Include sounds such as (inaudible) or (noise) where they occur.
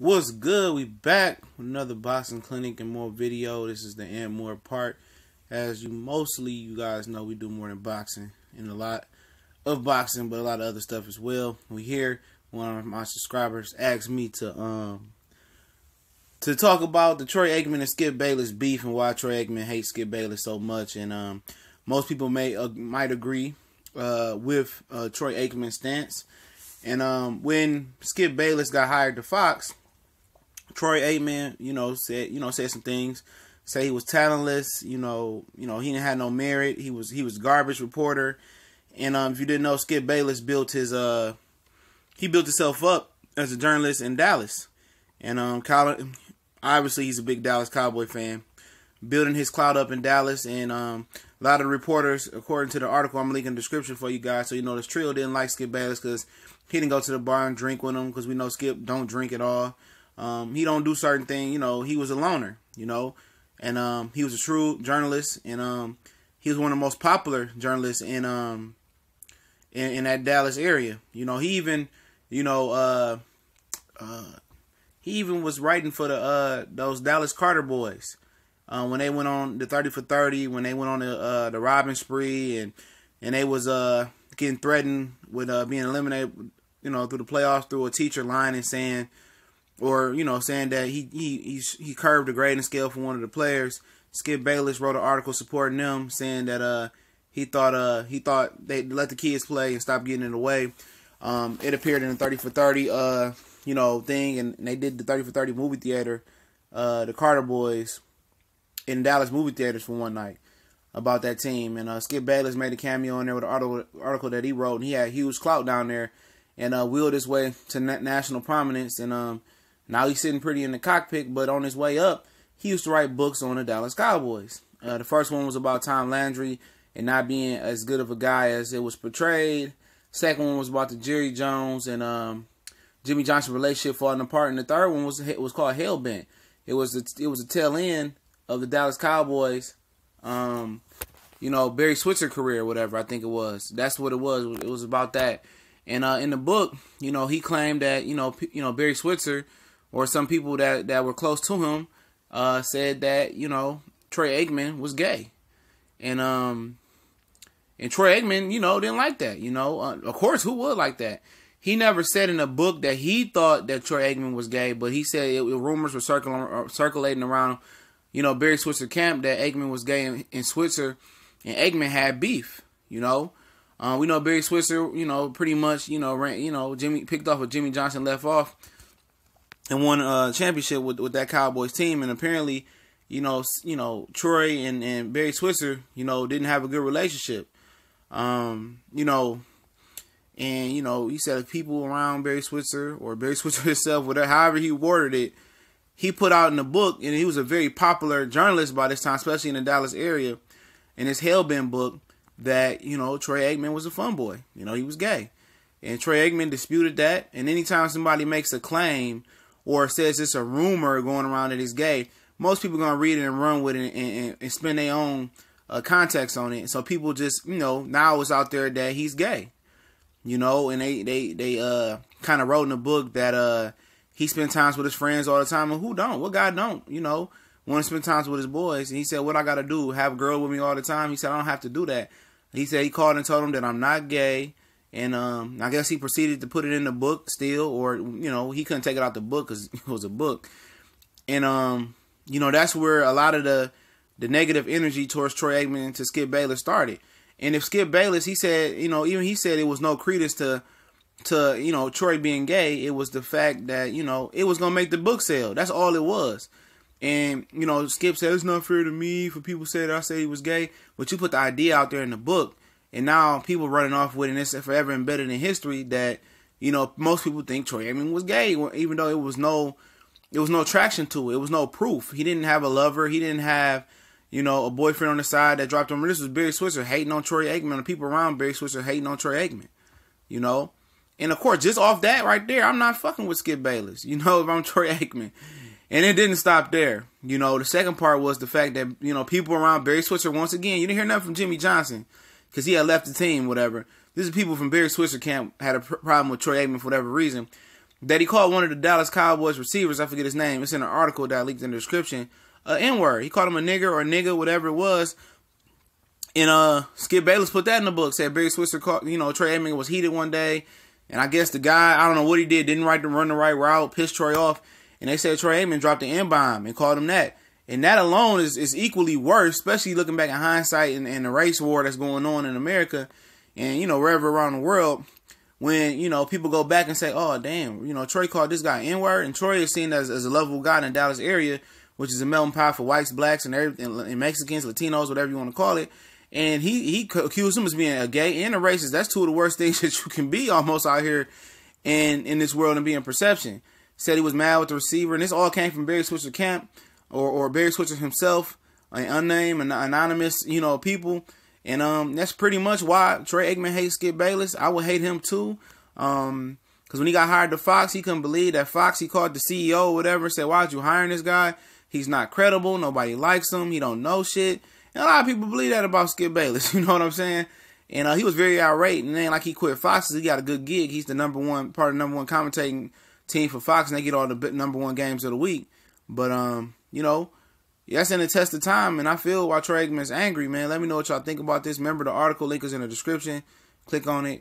What's good? We back with another boxing clinic and more video. This is the and more part. As you mostly you guys know, we do more than boxing and a lot of boxing, but a lot of other stuff as well. We here one of my subscribers asked me to um to talk about the Troy Aikman and Skip Bayless beef and why Troy Aikman hates Skip Bayless so much. And um most people may uh, might agree uh, with uh, Troy Aikman's stance. And um, when Skip Bayless got hired to Fox, Troy Aikman, you know, said you know said some things. Say he was talentless. You know, you know he didn't have no merit. He was he was garbage reporter. And um, if you didn't know, Skip Bayless built his uh he built himself up as a journalist in Dallas. And um, Colin, obviously he's a big Dallas Cowboy fan, building his cloud up in Dallas. And um, a lot of reporters, according to the article I'm linking in the description for you guys, so you know this trio didn't like Skip Bayless because he didn't go to the bar and drink with him because we know Skip don't drink at all. Um, he don't do certain things. You know, he was a loner. You know, and um, he was a true journalist, and um, he was one of the most popular journalists in um in, in that Dallas area. You know, he even you know uh uh he even was writing for the uh those Dallas Carter boys. Uh, when they went on the 30 for 30, when they went on the uh, the robbing spree, and and they was uh getting threatened with uh being eliminated, you know, through the playoffs through a teacher lying and saying or you know saying that he he he, curved the grading scale for one of the players. Skip Bayless wrote an article supporting them, saying that uh he thought uh he thought they let the kids play and stop getting in the way. Um, it appeared in the thirty for thirty uh you know thing, and they did the thirty for thirty movie theater, uh the Carter Boys, in Dallas movie theaters for one night about that team, and uh, Skip Bayless made a cameo in there with an article, article that he wrote, and he had huge clout down there, and uh, wheeled his way to na- national prominence, and um now he's sitting pretty in the cockpit, but on his way up, he used to write books on the Dallas Cowboys. Uh, the first one was about Tom Landry and not being as good of a guy as it was portrayed. Second one was about the Jerry Jones and um, Jimmy Johnson relationship falling apart, and the third one was was called Hellbent. It was it was the tail end of the Dallas Cowboys, um, you know Barry Switzer career, whatever I think it was. That's what it was. It was about that. And uh, in the book, you know, he claimed that you know you know Barry Switzer or some people that, that were close to him uh, said that you know Troy Aikman was gay, and um and Troy Aikman you know didn't like that. You know, uh, of course, who would like that? He never said in a book that he thought that Troy Aikman was gay, but he said it, rumors were circulating uh, circulating around, you know, Barry Switzer camp that Aikman was gay in, in Switzer, and Aikman had beef. You know, uh, we know Barry Switzer, you know, pretty much, you know, ran, you know, Jimmy picked off what Jimmy Johnson left off and won a championship with with that Cowboys team. And apparently, you know, you know, Troy and, and Barry Switzer, you know, didn't have a good relationship. Um, you know, and you know, he said people around Barry Switzer or Barry (laughs) Switzer himself, whatever, however he worded it, he put out in the book, and he was a very popular journalist by this time, especially in the Dallas area. In his Hellbent book, that you know Troy Aikman was a fun boy. You know, he was gay, and Troy Aikman disputed that. And anytime somebody makes a claim or says it's a rumor going around that he's gay, most people are gonna read it and run with it and, and, and spend their own uh, context on it. So people just, you know, now it's out there that he's gay, you know, and they they they uh kind of wrote in the book that uh he spent times with his friends all the time, and who don't? What guy don't? You know, want to spend times with his boys. And he said, "What I got to do? Have a girl with me all the time?" He said, "I don't have to do that." He said he called and told him that I'm not gay. And um, I guess he proceeded to put it in the book still, or you know, he couldn't take it out the book because (laughs) it was a book. And um, you know, that's where a lot of the the negative energy towards Troy Aikman to Skip Bayless started. And if Skip Bayless, he said, you know, even he said it was no credence to to you know Troy being gay. It was the fact that you know it was gonna make the book sell. That's all it was. And you know, Skip said it's not fair to me for people say that I say he was gay, but you put the idea out there in the book and now people running off with it, and it's forever embedded in history that you know most people think Troy Aikman was gay, even though it was no, it was no traction to it. It was no proof. He didn't have a lover. He didn't have, you know, a boyfriend on the side that dropped him. This was Barry Switzer hating on Troy Aikman. The people around Barry Switzer hating on Troy Aikman. You know, and of course, just off that right there, I'm not fucking with Skip Bayless. You know, (laughs) if I'm Troy Aikman. And it didn't stop there. You know, the second part was the fact that, you know, people around Barry Switzer, once again, you didn't hear nothing from Jimmy Johnson because he had left the team, whatever. This is people from Barry Switzer camp had a pr- problem with Troy Aikman for whatever reason. that he called one of the Dallas Cowboys receivers, I forget his name, it's in an article that I leaked in the description, uh, N-word. He called him a nigger or a nigga, whatever it was. And uh, Skip Bayless put that in the book. Said Barry Switzer called, you know, Troy Aikman was heated one day, and I guess the guy, I don't know what he did, didn't right to run the right route, pissed Troy off, and they said Troy Aikman dropped the N bomb and called him that. And that alone is, is equally worse, especially looking back in hindsight and, and the race war that's going on in America and, you know, wherever around the world. When, you know, people go back and say, oh, damn, you know, Troy called this guy N word. And Troy is seen as, as a lovable guy in the Dallas area, which is a melting pot for whites, blacks, and, everything, and Mexicans, Latinos, whatever you want to call it. And he, he accused him as being a gay and a racist. That's two of the worst things (laughs) that you can be almost out here in, in this world and being perception. Said he was mad with the receiver. And this all came from Barry Switzer Camp or, or Barry Switzer himself, an unnamed, an anonymous, you know, people. And um, that's pretty much why Troy Aikman hates Skip Bayless. I would hate him too. Um, because when he got hired to Fox, he couldn't believe that Fox, he called the CEO whatever, said, why'd you hiring this guy? He's not credible. Nobody likes him. He don't know shit. And a lot of people believe that about Skip Bayless. (laughs) You know what I'm saying? And uh, he was very irate. And then like he quit Fox, he got a good gig. He's the number one part of the number one commentating team for Fox, and they get all the number one games of the week. But um, you know, that's in the test of time, and I feel why Troy Aikman's angry, man. Let me know what y'all think about this. Remember, the article link is in the description. Click on it.